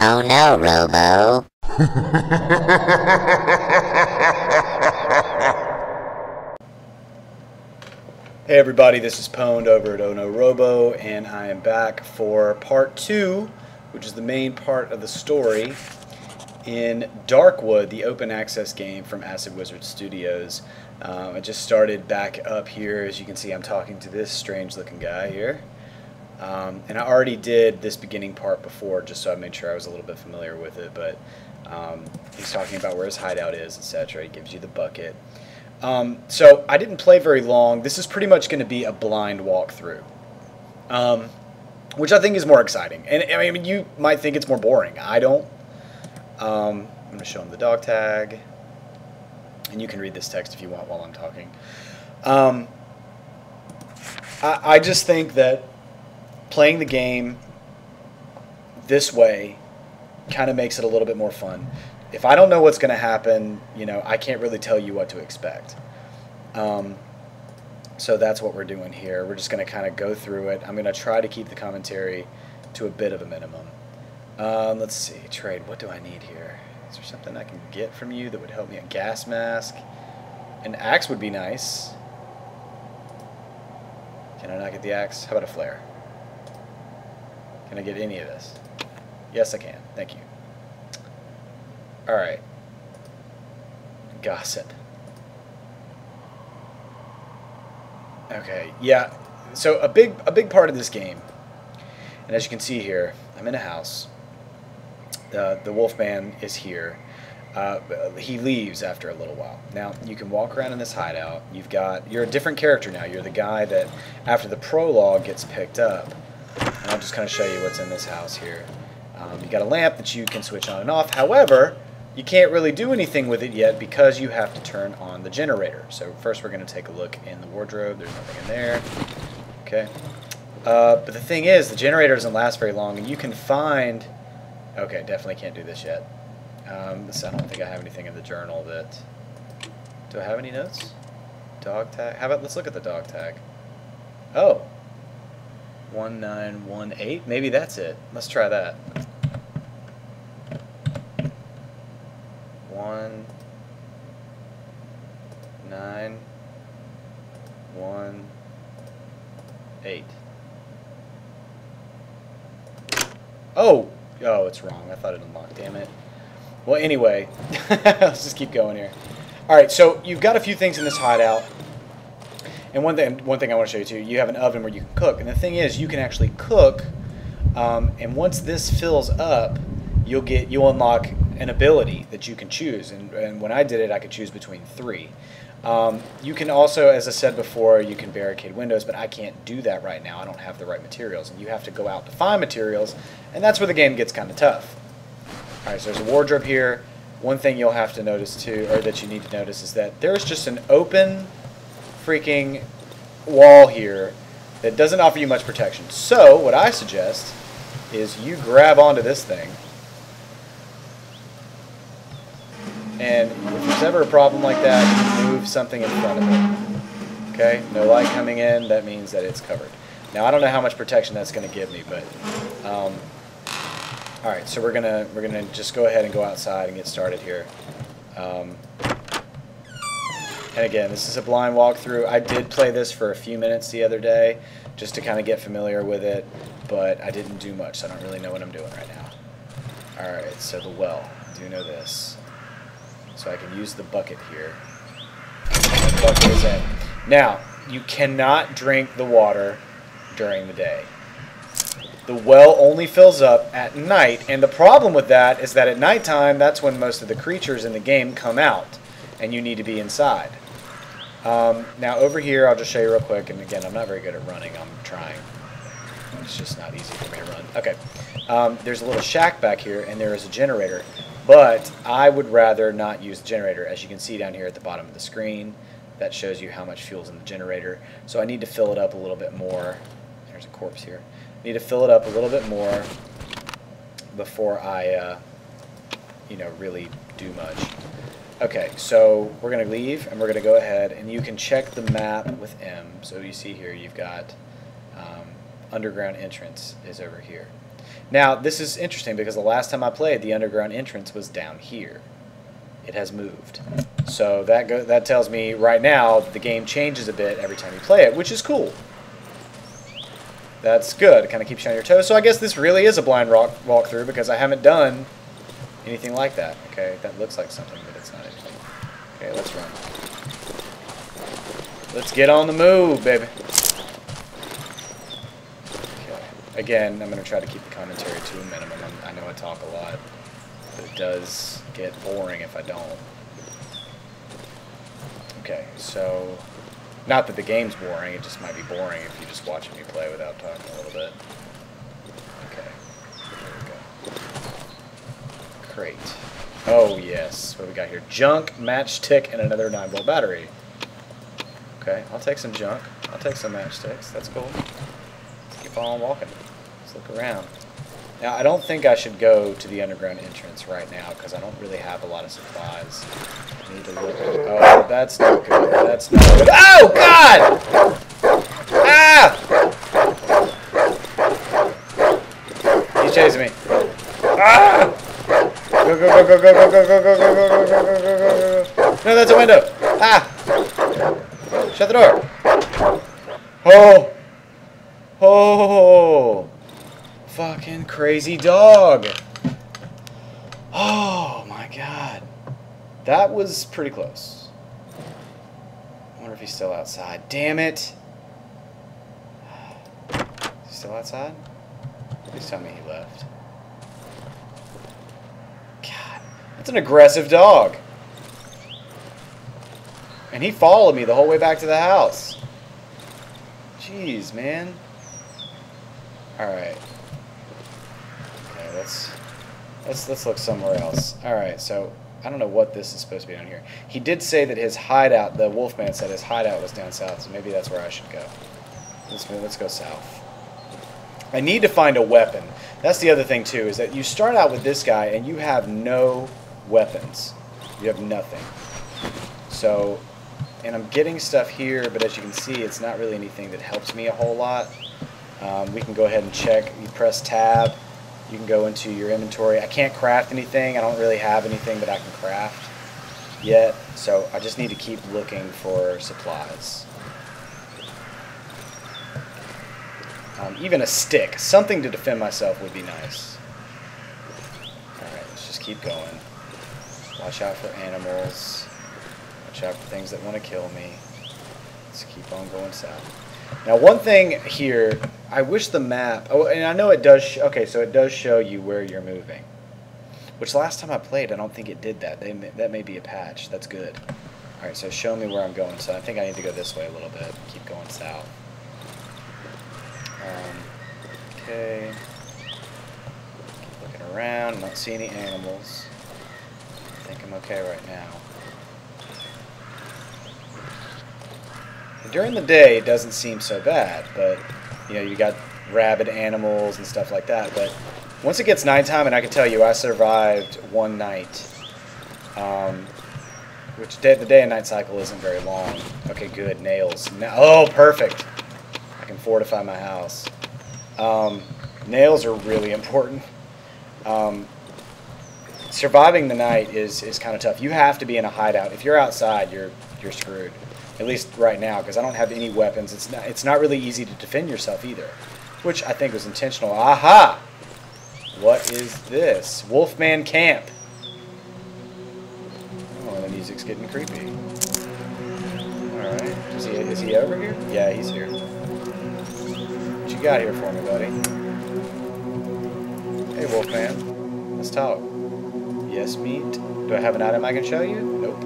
Oh no, Robo. Hey everybody, this is Pwned over at OhNoRobo, and I am back for part two, which is the main part of the story in Darkwood, the open access game from Acid Wizard Studios. Um, I just started back up here. As you can see, I'm talking to this strange looking guy here. Um, and I already did this beginning part before, just so I made sure I was a little bit familiar with it. But um, he's talking about where his hideout is, etc. He gives you the bucket. Um, so I didn't play very long. This is pretty much going to be a blind walkthrough, um, which I think is more exciting. And I mean, you might think it's more boring. I don't. Um, I'm going to show him the dog tag, and you can read this text if you want while I'm talking. Um, I, I just think that playing the game this way kind of makes it a little bit more fun if I don't know what's going to happen, you know, I can't really tell you what to expect. Um, so that's what we're doing here. We're just going to kind of go through it. I'm going to try to keep the commentary to a bit of a minimum. Um, let's see, trade. What do I need here? Is there something I can get from you that would help me? A gas mask? An axe would be nice. Can I not get the axe? How about a flare? Can I get any of this? Yes, I can. Thank you. All right. Gossip. Okay, yeah. So a big a big part of this game, and as you can see here, I'm in a house. Uh, the Wolfman is here. Uh, he leaves after a little while. Now you can walk around in this hideout. You've got you're a different character now. You're the guy that after the prologue gets picked up. And I'll just kind of show you what's in this house here. Um, you got a lamp that you can switch on and off. However, you can't really do anything with it yet because you have to turn on the generator. So first we're going to take a look in the wardrobe. There's nothing in there. Okay. Uh, but the thing is, the generator doesn't last very long, and you can find... Okay, definitely can't do this yet. Um, this, I don't think I have anything in the journal that... Do I have any notes? Dog tag? How about, let's look at the dog tag. Oh. 1918? Maybe that's it. Let's try that. one nine one eight. Oh, oh, it's wrong. I thought it unlocked. Damn it. Well, anyway, let's just keep going here. All right, so you've got a few things in this hideout. And one thing, one thing I want to show you too, you have an oven where you can cook. And the thing is, you can actually cook. Um, and once this fills up, you'll get you'll unlock an ability that you can choose. And, and when I did it, I could choose between three. Um, you can also, as I said before, you can barricade windows, but I can't do that right now. I don't have the right materials, and you have to go out to find materials, and that's where the game gets kind of tough. All right, so there's a wardrobe here. One thing you'll have to notice too, or that you need to notice, is that there's just an open freaking wall here that doesn't offer you much protection. So what I suggest is you grab onto this thing And if there's ever a problem like that, move something in front of it. Okay, no light coming in, that means that it's covered. Now I don't know how much protection that's going to give me, but um, all right. So we're gonna we're gonna just go ahead and go outside and get started here. Um, and again, this is a blind walkthrough. I did play this for a few minutes the other day, just to kind of get familiar with it, but I didn't do much, so I don't really know what I'm doing right now. All right. So the well. I do know this. So I can use the bucket here. The bucket is in. Now, you cannot drink the water during the day. The well only fills up at night, and the problem with that is that at nighttime, that's when most of the creatures in the game come out, and you need to be inside. Um, now over here, I'll just show you real quick, and again, I'm not very good at running, I'm trying. It's just not easy for me to run. Okay, um, there's a little shack back here, and there is a generator. But I would rather not use the generator. As you can see down here at the bottom of the screen, that shows you how much fuel's in the generator. So I need to fill it up a little bit more. There's a corpse here. I need to fill it up a little bit more before I, uh, you know, really do much. Okay, so we're going to leave, and we're going to go ahead, and you can check the map with M. So you see here, you've got um, underground entrance is over here. Now, this is interesting because the last time I played, the underground entrance was down here. It has moved. So that that tells me right now the game changes a bit every time you play it, which is cool. That's good. It kind of keeps you on your toes. So I guess this really is a blind rock walkthrough because I haven't done anything like that. Okay, that looks like something, but it's not anything. Okay, let's run. Let's get on the move, baby. Okay. Again, I'm going to try to keep the commentary to a minimum. I'm, I know I talk a lot, but it does get boring if I don't. Okay, so not that the game's boring, it just might be boring if you're just watching me play without talking a little bit. Okay, there we go. Crate. Oh, yes. What do we got here? Junk, matchstick, and another 9 volt battery. Okay, I'll take some junk. I'll take some matchsticks. That's cool. Let's keep on walking. Let's look around. Now, I don't think I should go to the underground entrance right now because I don't really have a lot of supplies. I need to look. Oh, that's not good. That's not good. Oh, God! Ah! He's chasing me. Go, go, go, go, go, go, go, go, go, go, go, go, go, go, go, go, go. No, that's a window. Ah! Shut the door. Oh. Oh. Fucking crazy dog. Oh my god. That was pretty close. I wonder if he's still outside. Damn it. still outside? Please tell me he left. God. That's an aggressive dog. And he followed me the whole way back to the house. Jeez, man. Alright. Okay, let's let's let's look somewhere else. Alright, so I don't know what this is supposed to be down here. He did say that his hideout, the Wolfman said his hideout was down south, so maybe that's where I should go. Let's let's go south. I need to find a weapon. That's the other thing too, is that you start out with this guy and you have no weapons. You have nothing. So and I'm getting stuff here, but as you can see, it's not really anything that helps me a whole lot. Um, we can go ahead and check. You press tab, you can go into your inventory. I can't craft anything. I don't really have anything that I can craft yet, so I just need to keep looking for supplies. Um, even a stick, something to defend myself would be nice. Alright, let's just keep going. Watch out for animals. Watch out for things that want to kill me. Let's keep on going south. Now, one thing here, I wish the map. Oh, and I know it does. okay, so it does show you where you're moving. Which last time I played, I don't think it did that. They, that may be a patch. That's good. All right, so show me where I'm going. So I think I need to go this way a little bit. Keep going south. Um, okay. Keep looking around. Not see any animals. Think I'm okay right now. During the day, it doesn't seem so bad, but you know, you got rabid animals and stuff like that. But once it gets nighttime, and I can tell you, I survived one night, um, which day, the day and night cycle isn't very long. Okay, good nails. oh, perfect. I can fortify my house. Um, nails are really important. Um, surviving the night is, is kind of tough. You have to be in a hideout. If you're outside, you're you're screwed at least right now, because I don't have any weapons. It's not, it's not really easy to defend yourself either, which I think was intentional. Aha! What is this? Wolfman Camp. Oh, the music's getting creepy. Alright. Is he, is he over here? Yeah, he's here. What you got here for me, buddy? Hey, Wolfman. Let's talk. Yes, meat. Do I have an item I can show you? Nope.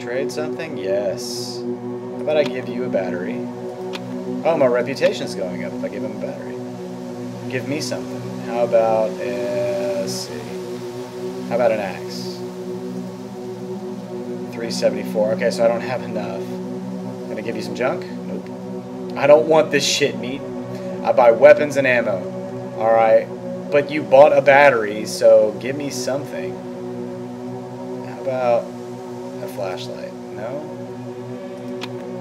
Trade something? Yes. How about I give you a battery? Oh, my reputation's going up if I give him a battery. Give me something. How about, uh, let's see. How about an axe? 374. Okay, so I don't have enough. Gonna give you some junk? Nope. I don't want this shit, meat. I buy weapons and ammo. Alright. But you bought a battery, so give me something. How about a flashlight? No?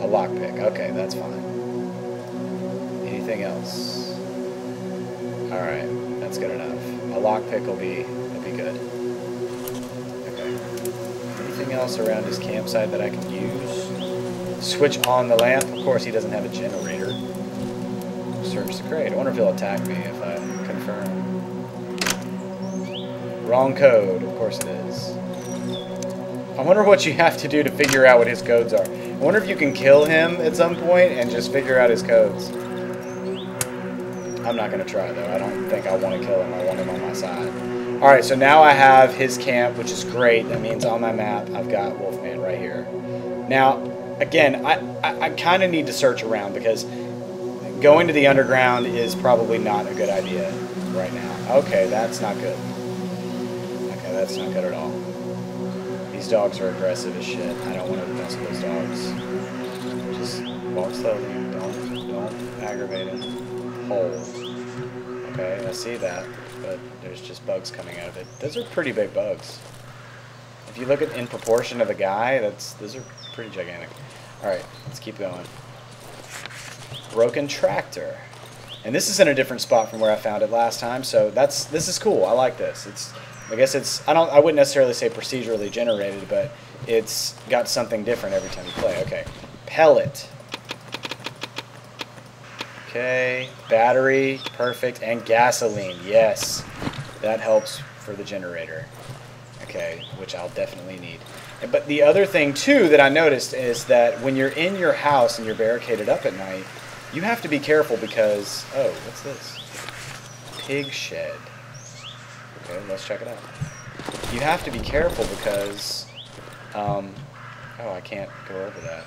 A lockpick. Okay, that's fine. Anything else? Alright, that's good enough. A lockpick will be, will be good. Okay. Anything else around his campsite that I can use? Switch on the lamp. Of course, he doesn't have a generator. Search the crate. I wonder if he'll attack me if I confirm. Wrong code. Of course it is. I wonder what you have to do to figure out what his codes are. I wonder if you can kill him at some point and just figure out his codes. I'm not going to try, though. I don't think I want to kill him. I want him on my side. Alright, so now I have his camp, which is great. That means on my map, I've got Wolfman right here. Now, again, I, I, I kind of need to search around because going to the underground is probably not a good idea right now. Okay, that's not good. That's not good at all. These dogs are aggressive as shit. I don't want to mess with those dogs. Just walk slowly. Don't, don't aggravate him. Hold. Okay, I see that, but there's just bugs coming out of it. Those are pretty big bugs. If you look at in proportion to the guy, that's those are pretty gigantic. All right, let's keep going. Broken tractor. And this is in a different spot from where I found it last time, so that's this is cool. I like this. It's I guess it's I don't I wouldn't necessarily say procedurally generated, but it's got something different every time you play. Okay. Pellet. Okay, battery, perfect, and gasoline. Yes, that helps for the generator. Okay, which I'll definitely need. But the other thing too that I noticed is that when you're in your house and you're barricaded up at night, you have to be careful because oh, what's this? Pig shed. Okay, let's check it out. You have to be careful because um, oh, I can't go over that.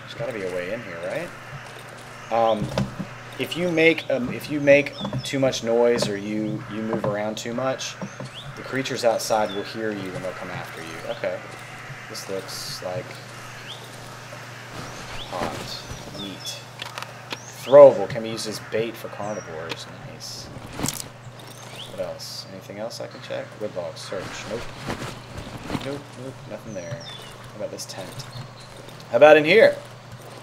There's got to be a way in here, right? Um, if you make um, if you make too much noise or you you move around too much, the creatures outside will hear you and they'll come after you. Okay, this looks like hot meat. Throwable can be used as bait for carnivores. Nice. What else? Anything else I can check? Woodlog, search. Nope. Nope. Nope. Nothing there. How about this tent? How about in here?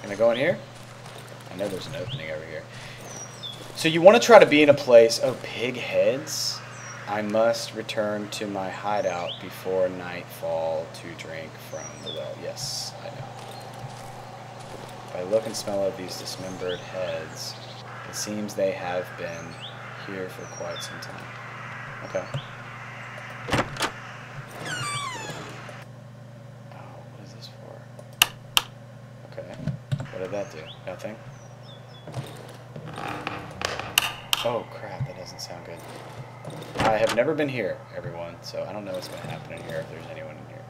Can I go in here? I know there's an opening over here. So you want to try to be in a place... Oh, pig heads? I must return to my hideout before nightfall to drink from the well. Yes, I know. By look and smell of these dismembered heads, it seems they have been here for quite some time. Okay. Oh, what is this for? Okay. What did that do? Nothing? Oh crap, that doesn't sound good. I have never been here, everyone, so I don't know what's going to happen in here if there's anyone in here.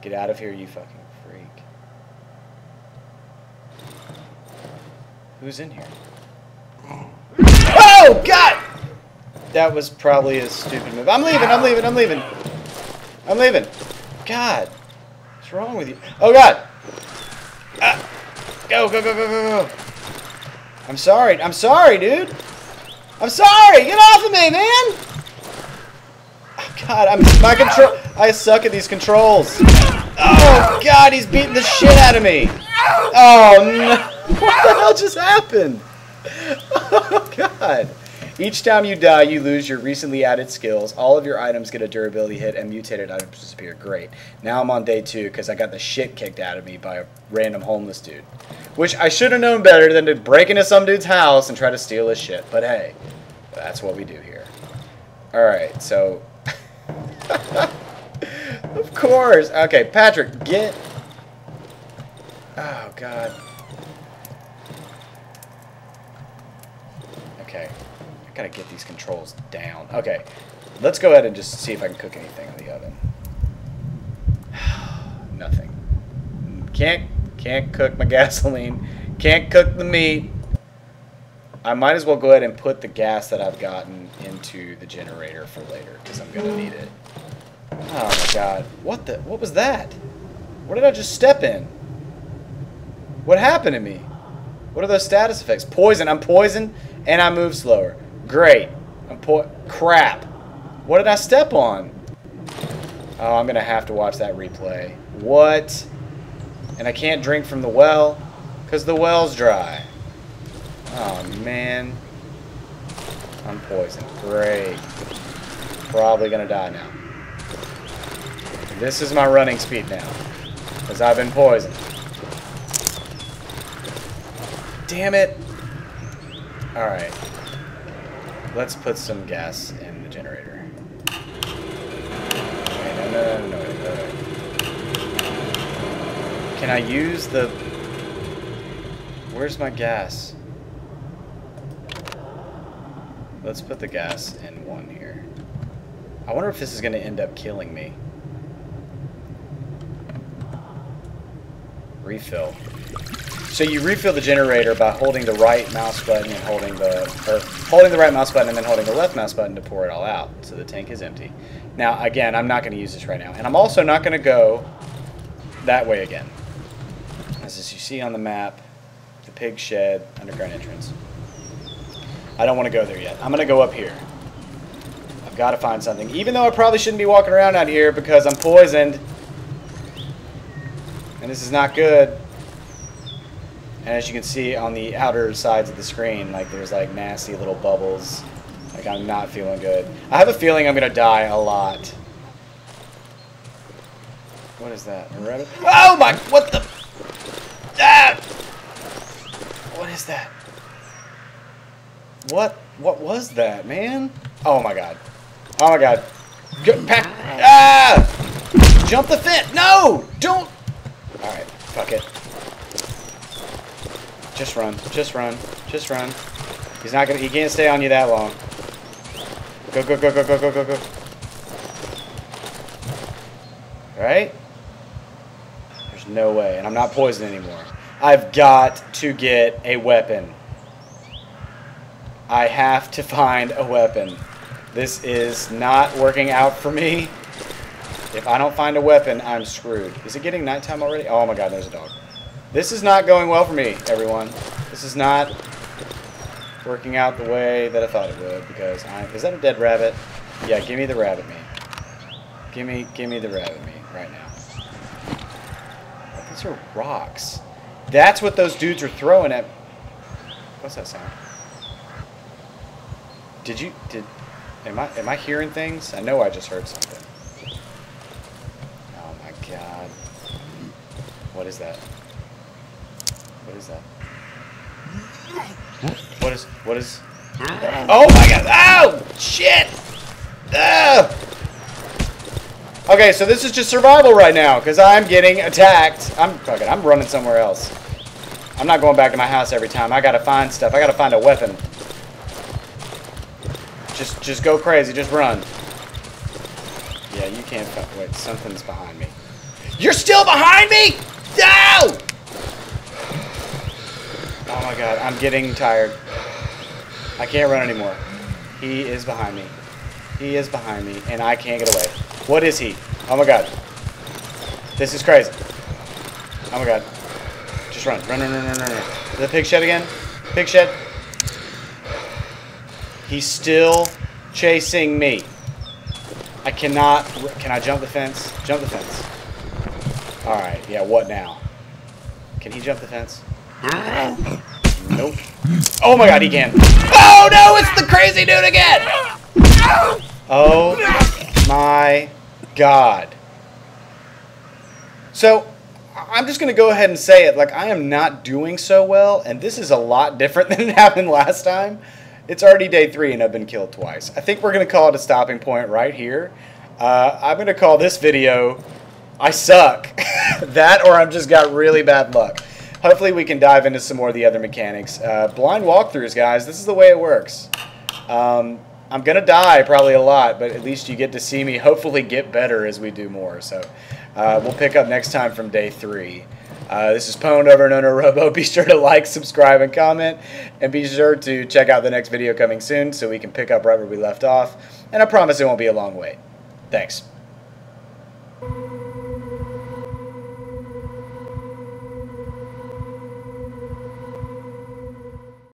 Get out of here, you fucking Who's in here? Oh, God! That was probably a stupid move. I'm leaving, I'm leaving, I'm leaving. I'm leaving. God. What's wrong with you? Oh, God. Ah. Go, go, go, go, go, go. I'm sorry. I'm sorry, dude. I'm sorry. Get off of me, man. Oh, God, I'm my control. I suck at these controls. Oh God, he's beating the shit out of me. Oh no! What the hell just happened? Oh God. Each time you die, you lose your recently added skills. All of your items get a durability hit, and mutated items disappear. Great. Now I'm on day two because I got the shit kicked out of me by a random homeless dude. Which I should have known better than to break into some dude's house and try to steal his shit. But hey, that's what we do here. Alright, so... of course! Okay, Patrick, get... Oh, God. Okay. I gotta get these controls down. Okay. Let's go ahead and just see if I can cook anything in the oven. Nothing. Can't can't cook my gasoline. Can't cook the meat. I might as well go ahead and put the gas that I've gotten into the generator for later because I'm gonna need it. Oh my god. What the what was that? What did I just step in? What happened to me? What are those status effects? Poison. I'm poisoned and I move slower. Great. I'm po crap. What did I step on? Oh, I'm going to have to watch that replay. What? And I can't drink from the well because the well's dry. Oh, man. I'm poisoned. Great. Probably gonna die now. This is my running speed now. Because I've been poisoned. Damn it! Alright. Let's put some gas in the generator. No, no, no. Can I use the... Where's my gas? Let's put the gas in one here. I wonder if this is going to end up killing me. Refill. So you refill the generator by holding the right mouse button and holding the, or holding the right mouse button and then holding the left mouse button to pour it all out. So the tank is empty. Now, again, I'm not going to use this right now. And I'm also not going to go that way again. As you see on the map, the pig shed, underground entrance. I don't want to go there yet. I'm going to go up here. I've got to find something. Even though I probably shouldn't be walking around out here because I'm poisoned. And this is not good. And as you can see on the outer sides of the screen, like there's like nasty little bubbles. Like I'm not feeling good. I have a feeling I'm going to die a lot. What is that? A rabbit? Oh my, what the? Ah! What is that? What? What was that, man? Oh my god. Oh my god. Go, pack. Ah! Jump the fence. No! Don't. Alright, fuck it. Just run. Just run. Just run. He's not gonna, he can't stay on you that long. Go, go, go, go, go, go, go, go. Alright? There's no way. And I'm not poisoned anymore. I've got to get a weapon. I have to find a weapon. This is not working out for me. If I don't find a weapon, I'm screwed. Is it getting nighttime already? Oh my god, there's a dog. This is not going well for me, everyone. This is not working out the way that I thought it would because I is that a dead rabbit? Yeah, give me the rabbit meat. Give me give me the rabbit meat right now. These are rocks. That's what those dudes are throwing at What's that sound? Did you did am I am I hearing things? I know I just heard something. Oh my god. What is that? What is that? What is what is Oh my god! Oh shit! Ah! Okay, so this is just survival right now because I'm getting attacked. I'm fucking. I'm running somewhere else. I'm not going back to my house every time. I gotta find stuff. I gotta find a weapon. Just, just go crazy. Just run. Yeah, you can't. Wait, something's behind me. You're still behind me? No! Oh my god, I'm getting tired. I can't run anymore. He is behind me. He is behind me, and I can't get away. What is he? Oh my god. This is crazy. Oh my god. Just run. Run, run, run, run, run. The pig shed again? Pig shed? He's still chasing me. I cannot... Can I jump the fence? Jump the fence. Alright, yeah, what now? Can he jump the fence? Nope. Oh my god, he can. Oh no, it's the crazy dude again! Oh my god. So, I'm just going to go ahead and say it. Like, I am not doing so well, and this is a lot different than it happened last time. It's already day three, and I've been killed twice. I think we're going to call it a stopping point right here. Uh, I'm going to call this video, I suck. that, or I've just got really bad luck. Hopefully we can dive into some more of the other mechanics. Uh, blind walkthroughs, guys. This is the way it works. Um, I'm going to die probably a lot, but at least you get to see me hopefully get better as we do more. So uh, we'll pick up next time from day three. Uh, this is Pwned over and OhNoRobo. Be sure to like, subscribe, and comment. And be sure to check out the next video coming soon so we can pick up right where we left off. And I promise it won't be a long wait. Thanks.